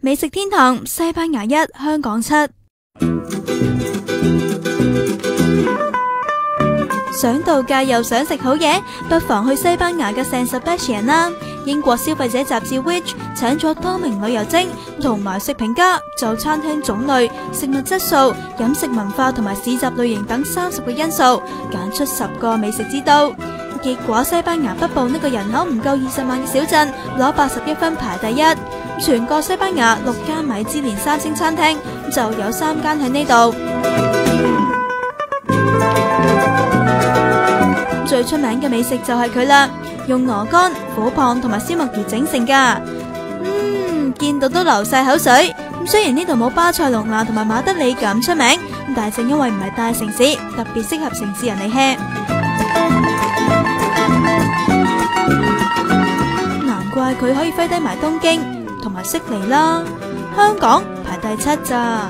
美食天堂西班牙一，香港七。想度假又想食好嘢，不妨去西班牙嘅 San Sebastian 啦。英国消费者杂志 Which 请咗多名旅游精同埋食评家，就餐厅种类、食物质素、饮食文化同埋市集类型等三十个因素，拣出十个美食之都。结果西班牙北部呢个人口唔够二十万嘅小镇，攞八十一分排第一。全個西班牙六間米芝蓮三星餐廳就有三間喺呢度。最出名嘅美食就係佢啦，用鵝肝、虎蚌同埋燒墨魚整成噶。嗯，見到都流晒口水。咁雖然呢度冇巴塞隆拿同埋馬德里咁出名，但係正因為唔係大城市，特別適合城市人嚟吃。難怪佢可以揮低埋東京同埋悉尼啦，香港排第七咋。